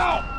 Ow!